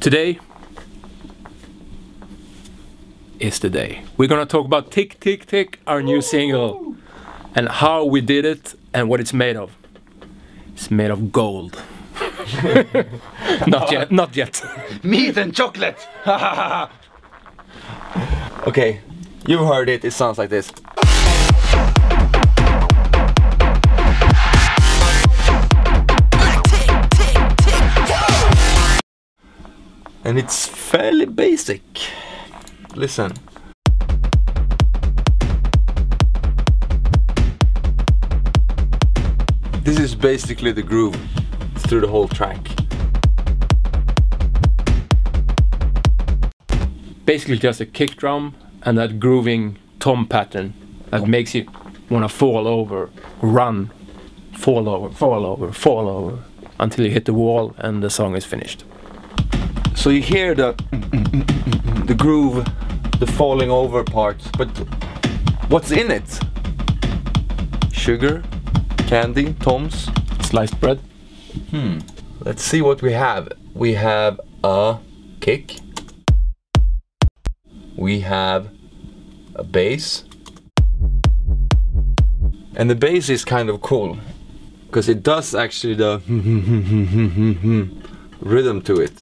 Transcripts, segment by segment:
Today is the day. We're gonna talk about Tic Tic Tic, our new single, and how we did it and what it's made of. It's made of gold. not yet, not yet. Meat and chocolate! okay, you've heard it, it sounds like this. And it's fairly basic. Listen. This is basically the groove through the whole track. Basically just a kick drum and that grooving tom pattern that makes you wanna fall over, run, fall over, fall over, fall over until you hit the wall and the song is finished. So you hear the the groove, the falling over part, but what's in it? Sugar, candy, toms. Sliced bread. Hmm. Let's see what we have. We have a kick. We have a bass. And the bass is kind of cool because it does actually the rhythm to it.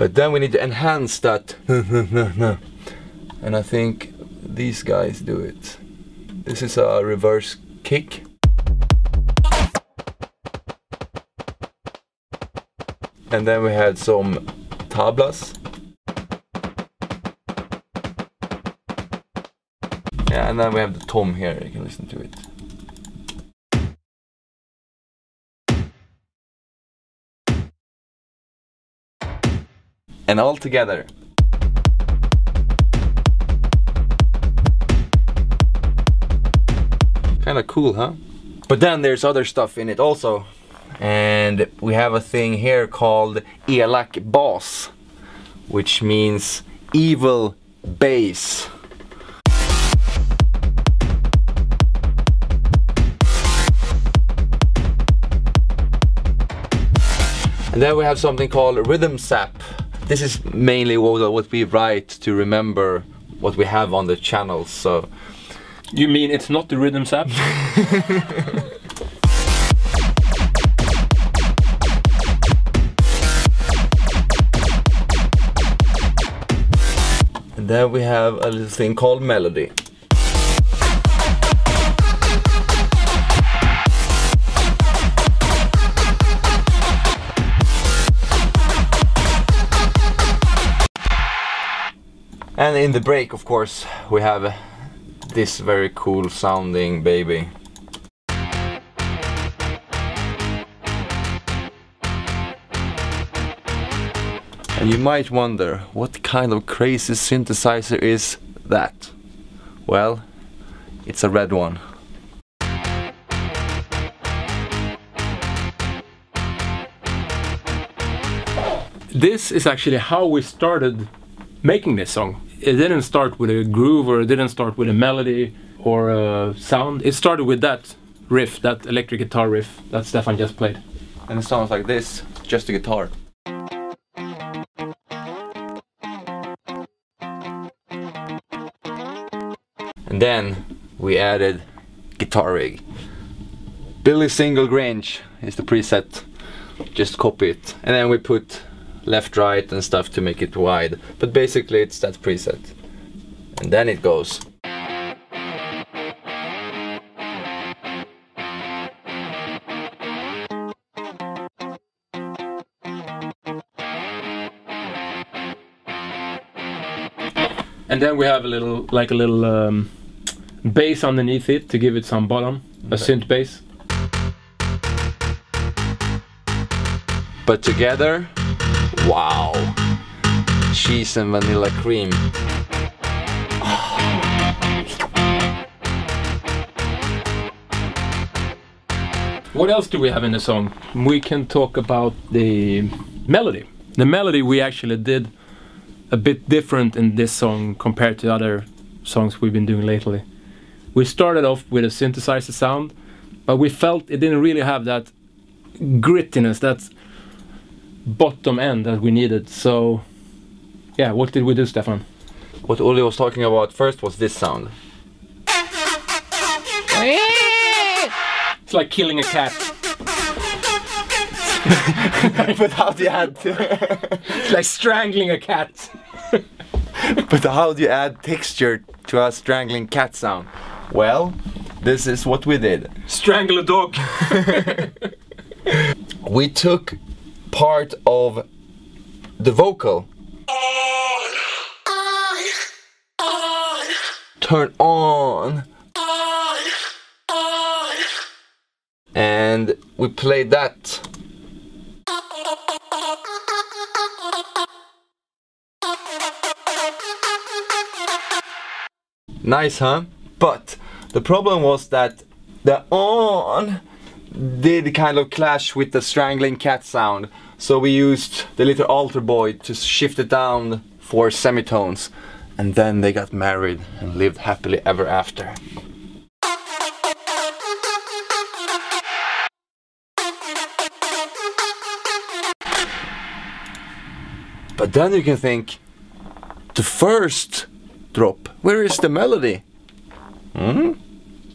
But then we need to enhance that. and I think these guys do it. This is a reverse kick. And then we had some tablas. Yeah, and then we have the tom here, you can listen to it. And all together. Kind of cool, huh? But then there's other stuff in it also. And we have a thing here called Elak Bas, which means evil bass. And then we have something called Rhythm Sap. This is mainly what, what we write to remember what we have on the channels. So You mean it's not the rhythm sap? And then we have a little thing called melody. And in the break, of course, we have this very cool sounding baby. And you might wonder, what kind of crazy synthesizer is that? Well, it's a red one. this is actually how we started making this song. It didn't start with a groove or it didn't start with a melody or a sound. It started with that riff, that electric guitar riff that Stefan just played. And it sounds like this, just a guitar. And then we added guitar rig. Billy Single Grange is the preset. Just copy it. And then we put left, right and stuff to make it wide. But basically it's that preset. And then it goes. And then we have a little, like a little um, bass underneath it to give it some bottom, a synth bass. But together, wow. Cheese and vanilla cream. What else do we have in the song? We can talk about the melody. The melody we actually did a bit different in this song compared to other songs we've been doing lately. We started off with a synthesizer sound but we felt it didn't really have that grittiness, that bottom end that we needed. So, yeah, what did we do, Stefan? What Olle was talking about first was this sound. It's like killing a cat. but how do you add? It's like strangling a cat. but how do you add texture to a strangling cat sound? Well, this is what we did. Strangle a dog. We took part of the vocal. Turn on. And we played that. Nice, huh? But the problem was that the on did kind of clash with the strangling cat sound. So we used the little AlterBoy to shift it down for semitones. And then they got married and lived happily ever after. But then you can think, the first drop, where is the melody? Hmm?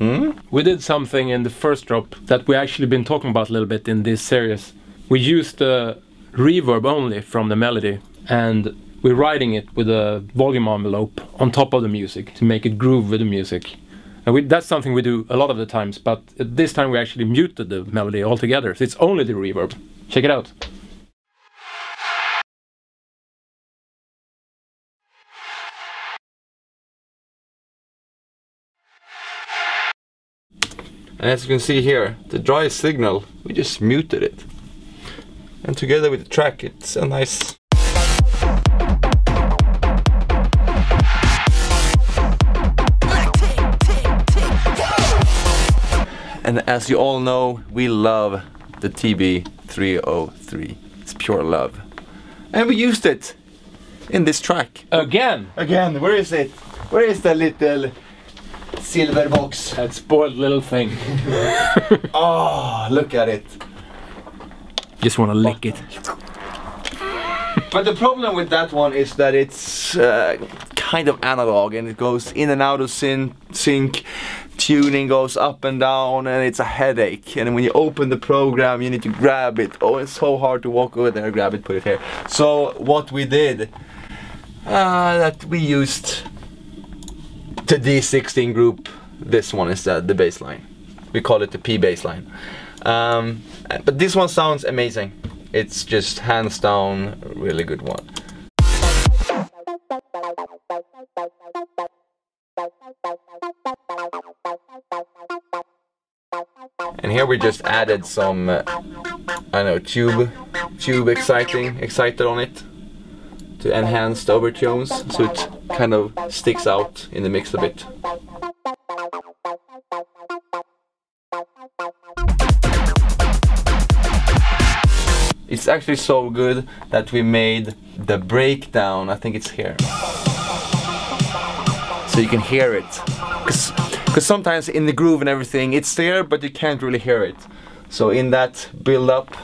Hmm? We did something in the first drop that we actually been talking about a little bit in this series. We used the reverb only from the melody and we're writing it with a volume envelope on top of the music to make it groove with the music. And we, that's something we do a lot of the times, but this time we actually muted the melody altogether. So it's only the reverb. Check it out. And as you can see here, the dry signal, we just muted it. And together with the track, it's a nice... And as you all know, we love the TB303. It's pure love. And we used it in this track. Again! Again, where is it? Where is the little silver box? That spoiled little thing. Oh, look at it. Just want to lick it. But the problem with that one is that it's uh, kind of analog and it goes in and out of syn- sync. Tuning goes up and down and it's a headache. And when you open the program, you need to grab it. Oh, it's so hard to walk over there, grab it, put it here. So, what we did, uh, that we used the D16 group. This one is the, the bass line. We call it the P bass line. Um, but this one sounds amazing. It's just hands down really good one. And here we just added some, uh, I don't know, tube, tube exciting, exciter on it to enhance the overtones, so it kind of sticks out in the mix a bit. It's actually so good that we made the breakdown, I think it's here. So you can hear it. Because sometimes in the groove and everything, it's there, but you can't really hear it. So in that build up,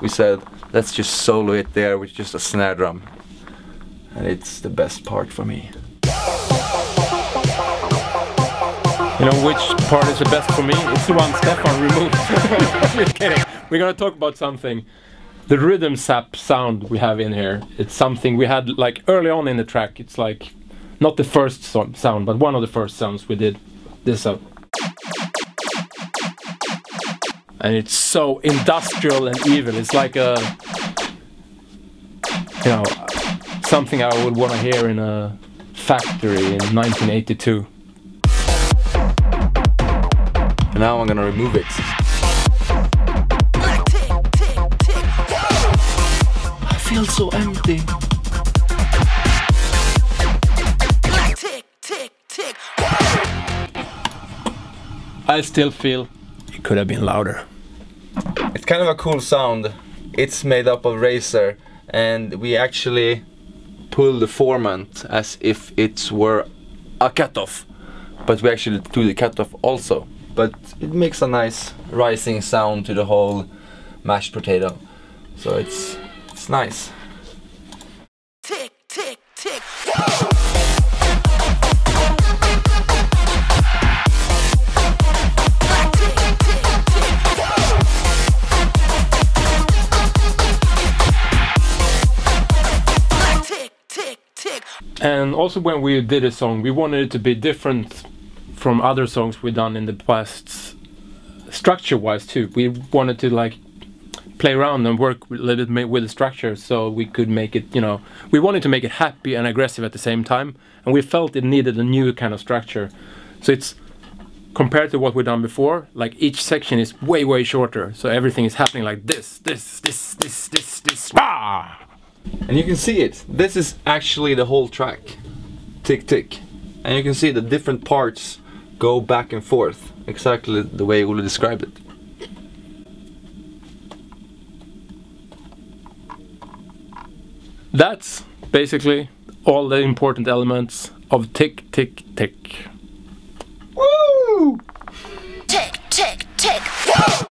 we said, let's just solo it there with just a snare drum. And it's the best part for me. You know which part is the best for me? It's the one Stefan removed. Just kidding. We're gonna talk about something. The rhythm sap sound we have in here. It's something we had like early on in the track. It's like not the first so- sound, but one of the first sounds we did. This sound. And it's so industrial and evil. It's like a, you know, something I would want to hear in a factory in 1982. And now I'm gonna remove it. I feel so empty. tick, tick, tick. I still feel it could have been louder. It's kind of a cool sound. It's made up of Razor, and we actually pull the formant as if it were a cutoff, but we actually do the cutoff also. But it makes a nice rising sound to the whole mashed potato. So it's it's nice. Tick, tick, tick. And also when we did a song, we wanted it to be different from other songs we've done in the past, structure-wise too. We wanted to like play around and work a little bit with the structure, so we could make it. You know, we wanted to make it happy and aggressive at the same time, and we felt it needed a new kind of structure. So it's compared to what we've done before. Like each section is way way shorter, so everything is happening like this, this, this, this, this, this. Ah! And you can see it. This is actually the whole track. Tick tick. And you can see the different parts go back and forth. Exactly the way Olle described it. That's basically all the important elements of! Tick, tick, tick.